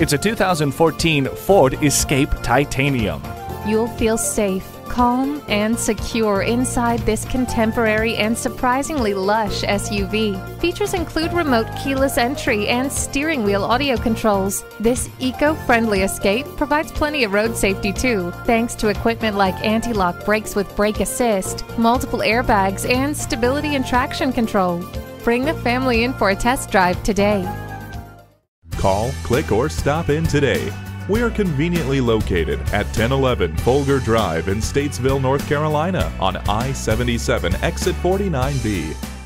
It's a 2014 Ford Escape Titanium. You'll feel safe, calm, and secure inside this contemporary and surprisingly lush SUV. Features include remote keyless entry and steering wheel audio controls. This eco friendly escape provides plenty of road safety too, thanks to equipment like anti lock brakes with brake assist, multiple airbags, and stability and traction control. Bring the family in for a test drive today. Call, click, or stop in today. We are conveniently located at 1011 Folger Drive in Statesville, North Carolina on I 77 exit 49B.